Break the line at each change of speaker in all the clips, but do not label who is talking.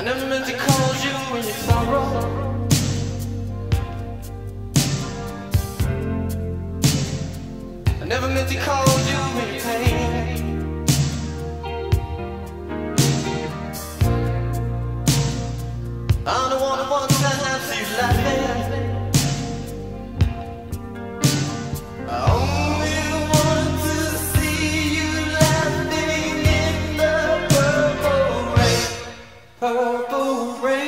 I never meant to call you when you sorrow. I never meant to call purple rain.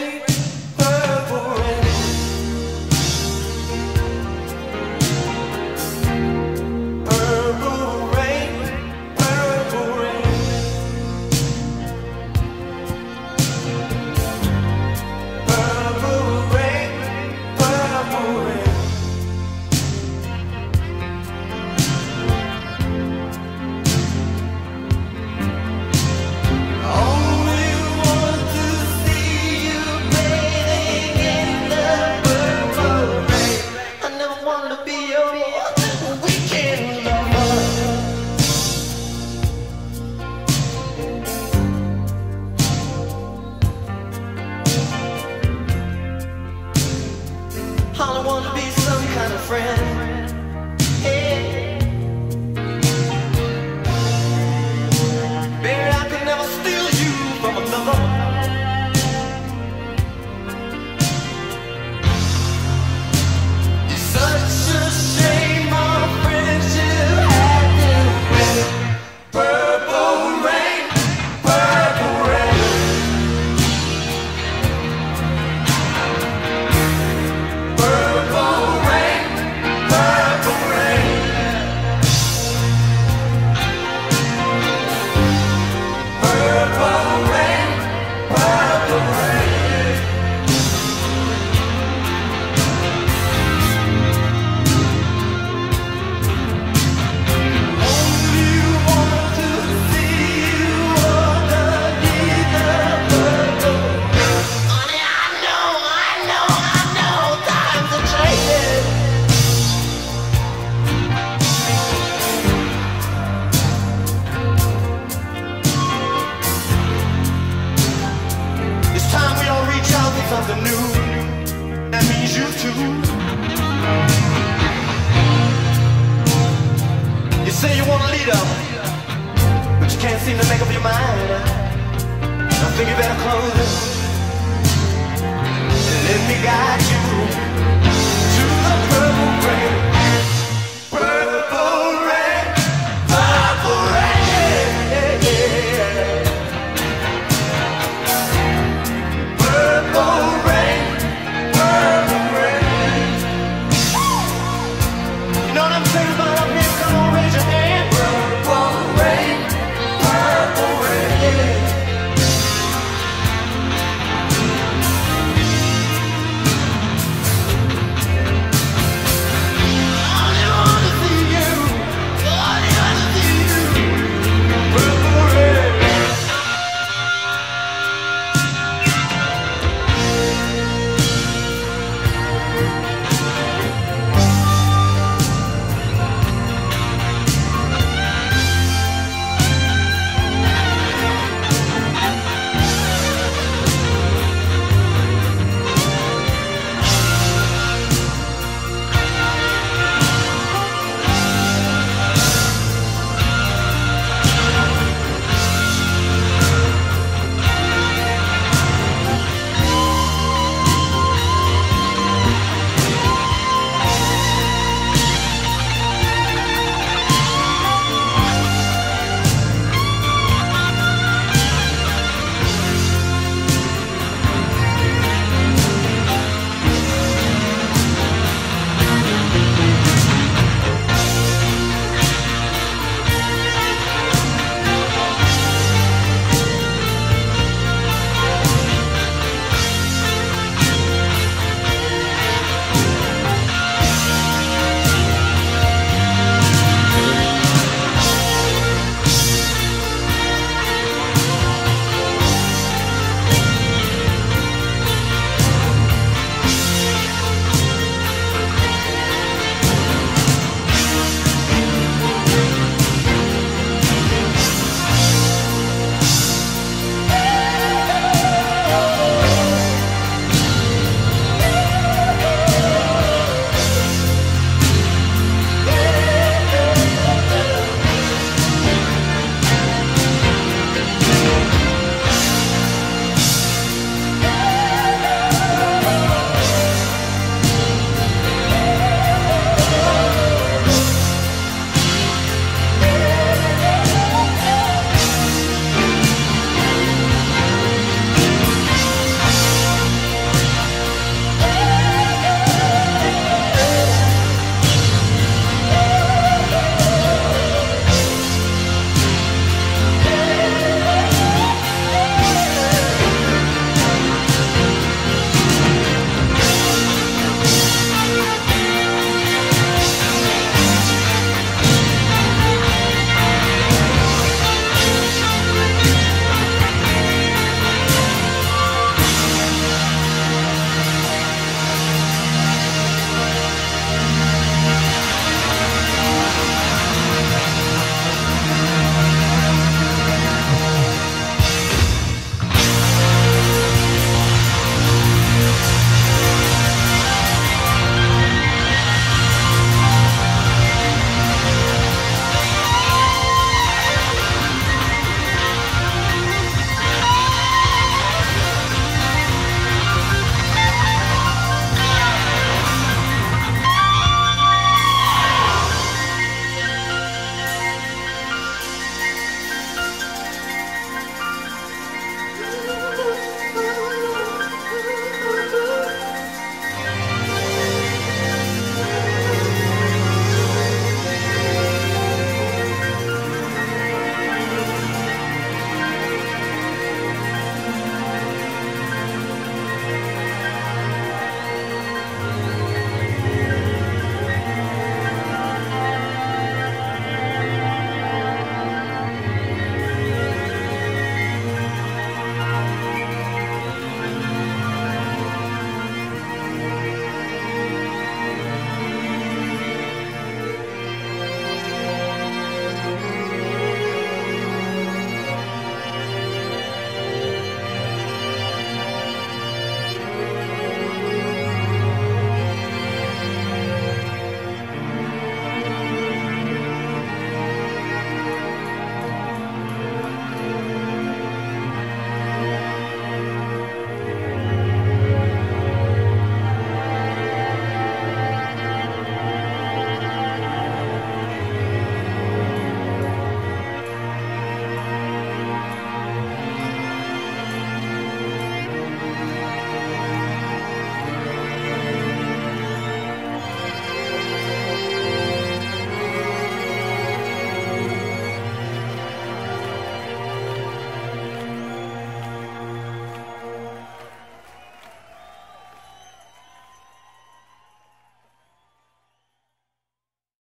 All I wanna be some kind of friend. can't seem to make up your mind. I think you better close. It Let me guide you.